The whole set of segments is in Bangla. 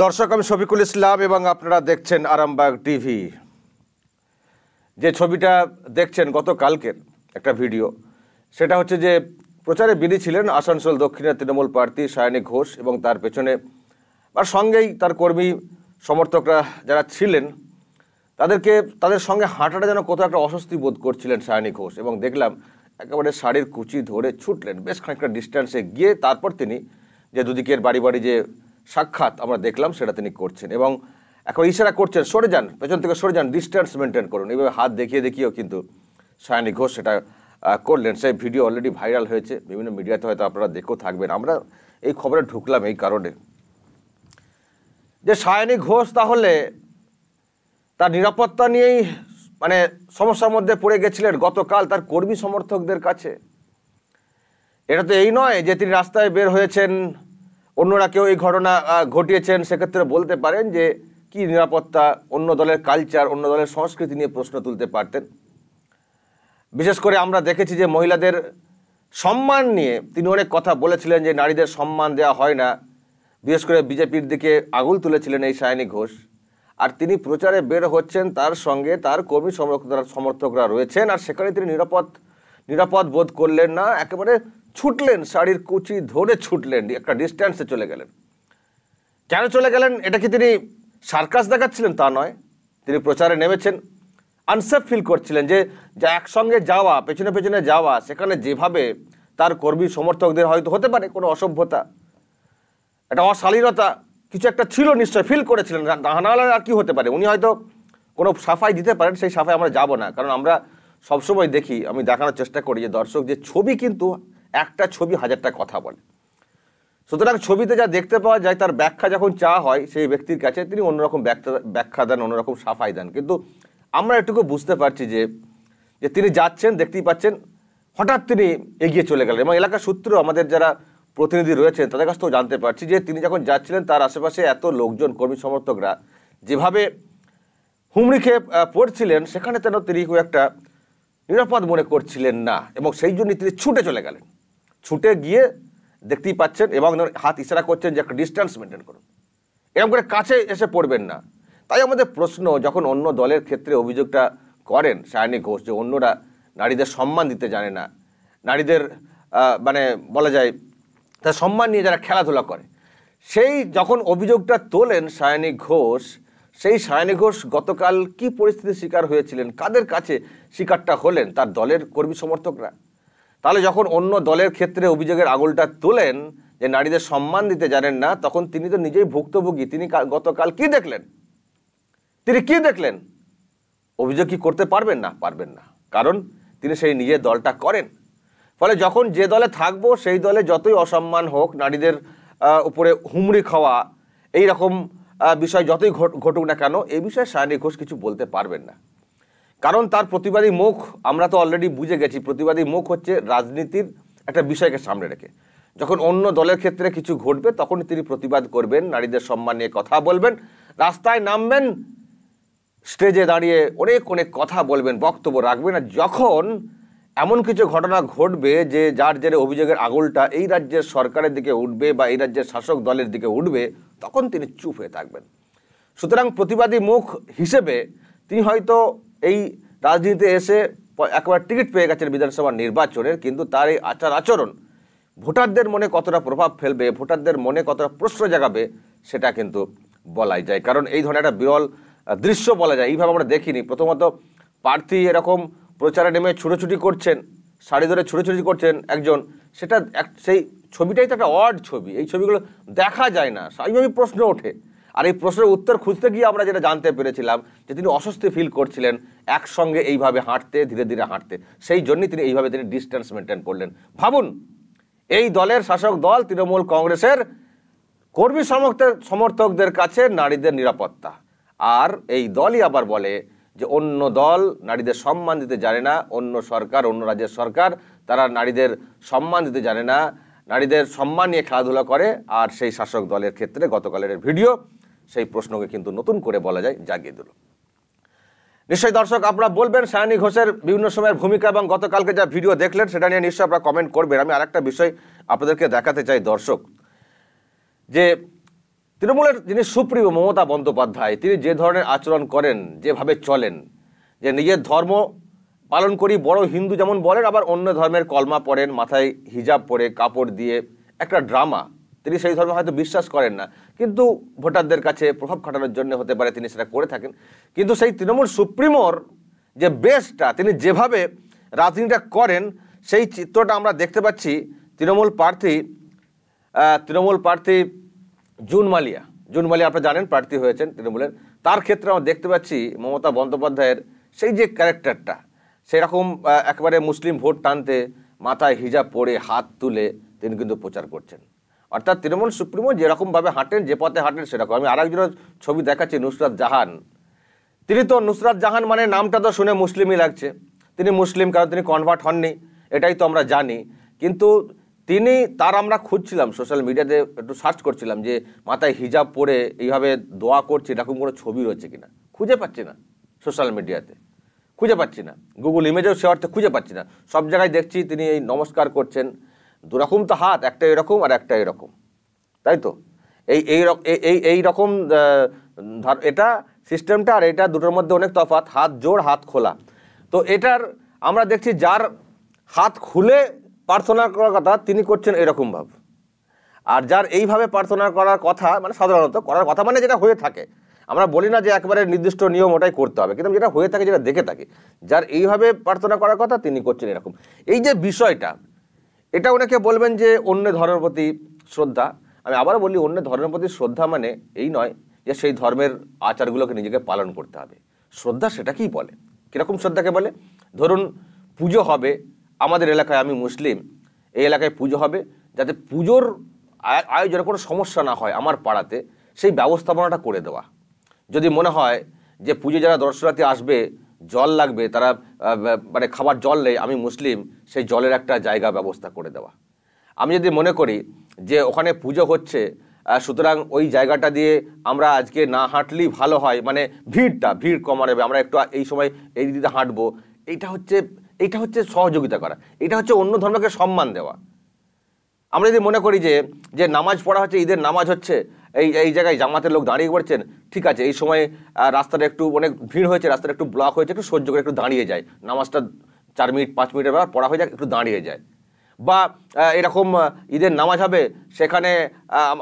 দর্শক, আমি শফিকুল ইসলাম এবং আপনারা দেখছেন আরামবাগ টিভি। যে ছবিটা দেখছেন গতকালকের একটা ভিডিও, সেটা হচ্ছে যে প্রচারে বিধি ছিলেন আসানসোল দক্ষিণের তৃণমূল প্রার্থী সায়নী ঘোষ এবং তার পেছনে বা সঙ্গেই তার কর্মী সমর্থকরা যারা ছিলেন, তাদেরকে, তাদের সঙ্গে হাঁটাটা যেন কোথাও একটা অস্বস্তি বোধ করছিলেন সায়নী ঘোষ এবং দেখলাম একেবারে শাড়ির কুচি ধরে ছুটলেন, বেশ খানিকটা ডিস্ট্যান্সে গিয়ে তারপর তিনি যে দুদিকের বাড়ি বাড়ি যে সাক্ষাৎ আমরা দেখলাম, সেটা তিনি করছেন এবং এখন ইশারা করছেন, সরে যান, পেছন থেকে সরে যান ডিস্ট্যান্স মেনটেন করুন। এইভাবে হাত দেখিয়ে দেখিয়েও কিন্তু সায়নী ঘোষ সেটা করলেন। সেই ভিডিও অলরেডি ভাইরাল হয়েছে, বিভিন্ন মিডিয়াতে হয়তো আপনারা দেখেও থাকবেন। আমরা এই খবরে ঢুকলাম এই কারণে। যে সায়নী ঘোষ তাহলে তার নিরাপত্তা নিয়েই মানে সমস্যার মধ্যে পড়ে গেছিলেন গতকাল তার কর্মী সমর্থকদের কাছে। এটা তো এই নয় যে তিনি রাস্তায় বের হয়েছেন অন্যরা কেউ এই ঘটনা ঘটিয়েছেন, সেক্ষেত্রে বলতে পারেন যে কি নিরাপত্তা, অন্য দলের কালচার অন্য দলের সংস্কৃতি নিয়ে প্রশ্ন তুলতে পারতেন। বিশেষ করে আমরা দেখেছি যে মহিলাদের সম্মান নিয়ে তিনি অনেক কথা বলেছিলেন যে নারীদের সম্মান দেওয়া হয় না। বিশেষ করে বিজেপির দিকে আগুল তুলেছিলেন এই সায়নী ঘোষ। আর তিনি প্রচারে বের হচ্ছেন, তার সঙ্গে তার কর্মী সমর্থকরা সমর্থকরা রয়েছেন। আর সেখানে তিনি নিরাপদ নিরাপদ বোধ করলেন না। একেবারে ছুটলেন, শাড়ির কুচি ধরে ছুটলেন, একটা ডিস্ট্যান্সে চলে গেলেন। কেন চলে গেলেন? এটা কি তিনি সার্কাস দেখাচ্ছিলেন? তা নয়। তিনি প্রচারে নেমেছেন। আনসেফ ফিল করছিলেন যে, যা একসঙ্গে যাওয়া, পেছনে পেছনে যাওয়া, সেখানে যেভাবে তার কর্মী সমর্থকদের হয়তো হতে পারে কোনো অসভ্যতা। একটা অশালীনতা, কিছু একটা ছিল নিশ্চয় ফিল করেছিলেন। নাহলে আর কি হতে পারে? উনি হয়তো কোনো সাফাই দিতে পারেন, সেই সাফাই আমরা যাব না। কারণ আমরা সবসময় দেখি, আমি দেখানোর চেষ্টা করি যে দর্শক যে ছবি কিন্তু একটা ছবি হাজারটা কথা বলে। সুতরাং ছবিতে যা দেখতে পাওয়া যায়, তার ব্যাখ্যা যখন চা হয়, সেই ব্যক্তির কাছে তিনি অন্যরকম ব্যাখ্যা ব্যাখ্যা দেন, অন্যরকম সাফাই দেন। কিন্তু আমরা এটুকু বুঝতে পারছি যে যে তিনি যাচ্ছেন, দেখতেই পাচ্ছেন, হঠাৎ তিনি এগিয়ে চলে গেলেন। এবং এলাকার সূত্র, আমাদের যারা প্রতিনিধি রয়েছেন, তাদের কাছ থেকেও জানতে পারছি যে, তিনি যখন যাচ্ছিলেন, তার আশেপাশে এত লোকজন, কর্মী সমর্থকরা যেভাবে হুমড়ি খেয়ে পড়ছিলেন, সেখানে যেন তিনি খুব একটা নিরাপদ মনে করছিলেন না। এবং সেই জন্য তিনি ছুটে চলে গেলেন। ছুটে গিয়ে দেখতেই পাচ্ছেন এবং হাত ইশারা করছেন যে একটা ডিস্ট্যান্স মেনটেন করুন। এরকম করে কাছে এসে পড়বেন না। তাই আমাদের প্রশ্ন, যখন অন্য দলের ক্ষেত্রে অভিযোগটা করেন সায়নী ঘোষ যে অন্যরা নারীদের সম্মান দিতে জানে না, নারীদের মানে বলা যায় তার সম্মান নিয়ে যারা খেলাধুলা করে, সেই যখন অভিযোগটা তোলেন সায়নী ঘোষ, সেই সায়নী ঘোষ গতকাল কি পরিস্থিতির শিকার হয়েছিলেন, কাদের কাছে শিকারটা হলেন, তার দলের কর্মী সমর্থকরা? তাহলে যখন অন্য দলের ক্ষেত্রে অভিযোগের আঙুলটা তোলেন যে নারীদের সম্মান দিতে জানেন না, তখন তিনি তো নিজেই ভুক্তভোগী। তিনি গতকাল কি দেখলেন? তিনি কি দেখলেন? অভিযোগ কি করতে পারবেন না? পারবেন না। কারণ তিনি সেই নিজের দলটা করেন। ফলে যখন যে দলে থাকব, সেই দলে যতই অসম্মান হোক, নারীদের উপরে হুমড়ি খাওয়া, এই রকম বিষয় যতই ঘটুক না কেন এই বিষয়ে সায়নী ঘোষ কিছু বলতে পারবেন না। কারণ তার প্রতিবাদী মুখ, আমরা তো অলরেডি বুঝে গেছি, প্রতিবাদী মুখ হচ্ছে রাজনীতির একটা বিষয়কে সামনে রেখে। যখন অন্য দলের ক্ষেত্রে কিছু ঘটবে তখন তিনি প্রতিবাদ করবেন, নারীদের সম্মান নিয়ে কথা বলবেন, রাস্তায় নামবেন, স্টেজে দাঁড়িয়ে অনেক অনেক কথা বলবেন, বক্তব্য রাখবেন, আর যখন এমন কিছু ঘটনা ঘটবে যে যার জেরে অভিযোগের আঙুলটা এই রাজ্যের সরকারের দিকে উঠবে বা এই রাজ্যের শাসক দলের দিকে উঠবে, তখন তিনি চুপ হয়ে থাকবেন। সুতরাং প্রতিবাদী মুখ হিসেবে তিনি হয়তো এই রাজনীতিতে এসে একবার টিকিট পেয়ে গেছেন বিধানসভা নির্বাচনের, কিন্তু তার এই আচার আচরণ, ভোটারদের মনে কতটা প্রভাব ফেলবে, ভোটারদের মনে কতটা প্রশ্ন জাগাবে, সেটা কিন্তু বলাই যায়। কারণ এই ধরনের একটা বিরল দৃশ্য বলা যায়। এইভাবে আমরা দেখিনি। প্রথমত, প্রার্থী এরকম প্রচারে নেমে ছুটোছুটি করছেন শাড়ি ধরে ছুটোছুটি করছেন একজন। সেটা এক, সেই ছবিটাই তো একটা অড ছবি। এই ছবিগুলো দেখা যায় না। স্বাভাবিকভাবেই প্রশ্ন ওঠে। আর এই প্রশ্নের উত্তর খুঁজতে গিয়ে আমরা যেটা জানতে পেরেছিলাম, যে তিনি অস্বস্তি ফিল করছিলেন। একসঙ্গে এইভাবে হাঁটতে, ধীরে ধীরে হাঁটতে। সেই জন্যই তিনি এইভাবে তিনি ডিস্টেন্স মেনটেন করলেন। ভাবুন, এই দলের শাসক দল তৃণমূল কংগ্রেসের কর্মী সমর্থক, সমর্থকদের কাছে নারীদের নিরাপত্তা। আর এই দলই আবার বলে যে, অন্য দল নারীদের সম্মান দিতে জানে না, অন্য সরকার, অন্য রাজ্যের সরকার, তারা নারীদের সম্মান দিতে জানে না, নারীদের সম্মান নিয়ে খেলাধুলা করে। আর সেই শাসক দলের ক্ষেত্রে গতকালের ভিডিও, সেই প্রশ্নকে কিন্তু নতুন করে বলা যায়, জাগিয়ে দিল। নিশ্চয়ই দর্শক, আপনারা বলবেন সায়নী ঘোষের বিভিন্ন সময়ের ভূমিকা এবং গতকালকে যা ভিডিও দেখলেন, সেটা নিয়ে নিশ্চয়ই আপনারা কমেন্ট করবেন। আমি আরেকটা বিষয় আপনাদেরকে দেখাতে চাই দর্শক, যে তৃণমূলের যিনি সুপ্রিয় মমতা বন্দ্যোপাধ্যায়, তিনি যে ধরনের আচরণ করেন, যেভাবে চলেন, যে নিজের ধর্ম পালন করি, বড় হিন্দু যেমন বলেন, আবার অন্য ধর্মের কলমা পড়েন, মাথায় হিজাব পরে কাপড় দিয়ে, একটা ড্রামা তিনি সেই ধর্মে হয়তো বিশ্বাস করেন না। কিন্তু ভোটারদের কাছে প্রভাব খাটানোর জন্য হতে পারে তিনি সেটা করে থাকেন। কিন্তু সেই তৃণমূল সুপ্রিমোর যে বেসটা তিনি যেভাবে রাজনীতিটা করেন, সেই চিত্রটা আমরা দেখতে পাচ্ছি তৃণমূল প্রার্থী তৃণমূল প্রার্থী জুন মালিয়া। জুন মালিয়া আপনারা জানেন, প্রার্থী হয়েছেন তৃণমূলের। তার ক্ষেত্রে আমরা দেখতে পাচ্ছি মমতা বন্দ্যোপাধ্যায়ের সেই যে ক্যারেক্টারটা, সেরকম একেবারে মুসলিম ভোট টানতে মাথায় হিজাব পরে হাত তুলে তিনি কিন্তু প্রচার করছেন। অর্থাৎ তৃণমূল সুপ্রিমো যেরকমভাবে হাঁটেন, যে পথে হাঁটেন সেরকম। আমি আরেকজনের ছবি দেখাচ্ছি, নুসরাত জাহান। তিনি তো নুসরাত জাহান মানে নামটা তো শুনে মুসলিমই লাগছে। তিনি মুসলিম, কারণ তিনি কনভার্ট হননি, এটাই তো আমরা জানি। কিন্তু তিনি, তার আমরা খুঁজছিলাম সোশ্যাল মিডিয়াতে একটু সার্চ করছিলাম যে মাথায় হিজাব পরে এইভাবে দোয়া করছে, এরকম কোনো ছবি রয়েছে কিনা। খুঁজে পাচ্ছি না সোশ্যাল মিডিয়াতে খুঁজে পাচ্ছি না। গুগল ইমেজেও সে অর্থে খুঁজে পাচ্ছি না। সব জায়গায় দেখছি তিনি এই নমস্কার করছেন। দুরকম তো হাত, একটা এরকম আর একটা এরকম। তাই তো? এই এই এই- রকম ধর, এটা সিস্টেমটা আর এটা দুটোর মধ্যে অনেক তফাৎ, হাত জোড়, হাত খোলা। তো এটার আমরা দেখছি যার হাত খুলে প্রার্থনা করার কথা, তিনি করছেন এরকম ভাব। আর যার এইভাবে প্রার্থনা করার কথা মানে সাধারণত করার কথা মানে যেটা হয়ে থাকে। আমরা বলি না যে একবারে নির্দিষ্ট নিয়ম ওটাই করতে হবে, কিন্তু যেটা হয়ে থাকে, যেটা দেখে থাকি, যার এইভাবে প্রার্থনা করার কথা তিনি করছেন এরকম। এই যে বিষয়টা এটা অনেকে বলবেন যে অন্য ধর্মের প্রতি শ্রদ্ধা। আমি আবার বলি, অন্য ধর্মের প্রতি শ্রদ্ধা মানে এই নয় যে সেই ধর্মের আচারগুলোকে নিজেকে পালন করতে হবে। শ্রদ্ধা সেটা কি বলে। কীরকম শ্রদ্ধাকে বলে? ধরুন, পুজো হবে, আমাদের এলাকায় আমি মুসলিম, এই এলাকায় পুজো হবে, যাতে পুজোর আয়োজনে কোনো সমস্যা না হয় আমার পাড়াতে, সেই ব্যবস্থাপনাটা করে দেওয়া। যদি মনে হয় যে পুজো যারা দর্শনার্থী আসবে জল লাগবে, তারা মানে খাবার জল নেই, আমি মুসলিম, সেই জলের একটা জায়গা ব্যবস্থা করে দেওয়া। আমি যদি মনে করি যে ওখানে পুজো হচ্ছে সুতরাং ওই জায়গাটা দিয়ে আমরা আজকে না হাঁটলেই ভালো হয় মানে ভিড়টা, ভিড় কমানো আমরা একটু এই সময় এই দিকে হাঁটবো, এইটা হচ্ছে এইটা হচ্ছে সহযোগিতা করা এটা হচ্ছে অন্য ধর্মকে সম্মান দেওয়া। আমরা যদি মনে করি যে যে নামাজ পড়া হচ্ছে, ঈদের নামাজ হচ্ছে, এই এই জায়গায় জামাতের লোক দাঁড়িয়ে পড়ছেন ঠিক আছে, এই সময় রাস্তাটা একটু অনেক ভিড় হয়েছে, রাস্তাটা একটু ব্লক হয়েছে, একটু সহ্য করে একটু দাঁড়িয়ে যায়। নামাজটা চার মিনিট, পাঁচ মিনিটের ব্যাপার পড়া হয়ে যাক, একটু দাঁড়িয়ে যায়। বা এরকম ঈদের নামাজ হবে, সেখানে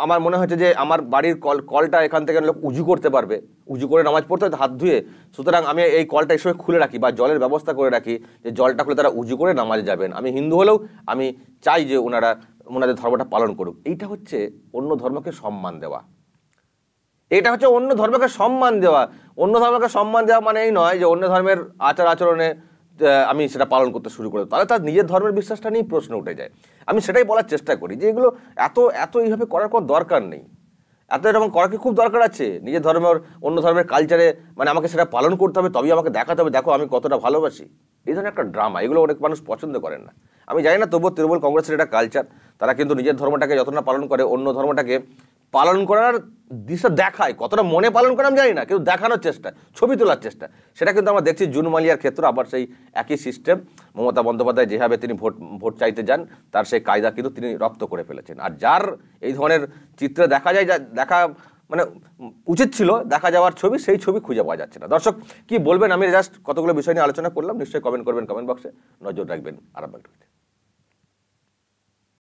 আমার মনে হচ্ছে যে আমার বাড়ির কল, কলটা এখান থেকে লোক উজু করতে পারবে। উজু করে নামাজ পড়তে হয় হাত ধুয়ে, সুতরাং আমি এই কলটা এই সময় খুলে রাখি বা জলের ব্যবস্থা করে রাখি যে জলটা খুলে তারা উজু করে নামাজে যাবেন। আমি হিন্দু হলেও আমি চাই যে ওনারা ওনাদের ধর্মটা পালন করুক। এইটা হচ্ছে অন্য ধর্মকে সম্মান দেওয়া। এটা হচ্ছে অন্য ধর্মকে সম্মান দেওয়া। অন্য ধর্মকে সম্মান দেওয়া মানে এই নয় যে অন্য ধর্মের আচার আচরণে আমি সেটা পালন করতে শুরু করব তাহলে তার নিজের ধর্মের বিশ্বাসটা নিয়েই প্রশ্ন উঠে যায়। আমি সেটাই বলার চেষ্টা করি যে এগুলো এত এত এইভাবে করার কোনো দরকার নেই। এত এরকম করার কি খুব দরকার আছে? নিজের ধর্মের অন্য ধর্মের কালচারে মানে আমাকে সেটা পালন করতে হবে, তবেই আমাকে দেখাতে হবে, দেখো আমি কতটা ভালোবাসি। এই ধরনের একটা ড্রামা এগুলো অনেক মানুষ পছন্দ করেন না। আমি জানি না, তবুও তৃণমূল কংগ্রেসের এটা কালচার তারা কিন্তু নিজের ধর্মটাকে যতটা পালন করে, অন্য ধর্মটাকে পালন করার দিশা দেখায়। কতটা মনে পালন করে আমি জানি না, কিন্তু দেখানোর চেষ্টা, ছবি তোলার চেষ্টা। সেটা কিন্তু আমরা দেখছি জুন মালিয়ার ক্ষেত্রে আবার সেই একই সিস্টেম মমতা বন্দ্যোপাধ্যায় যেভাবে তিনি ভোট ভোট চাইতে যান, তার সেই কায়দা কিন্তু তিনি রপ্ত করে ফেলেছেন। আর যার এই ধরনের চিত্রে দেখা যায় যা, দেখা মানে উচিত ছিল, দেখা যাওয়ার ছবি, সেই ছবি খুঁজে পাওয়া যাচ্ছে না। দর্শক, কি বলবেন? আমি জাস্ট কতগুলো বিষয় নিয়ে আলোচনা করলাম। নিশ্চয়ই কমেন্ট করবেন কমেন্ট বক্সে নজর রাখবেন আরামবাগ